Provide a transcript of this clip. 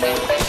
Música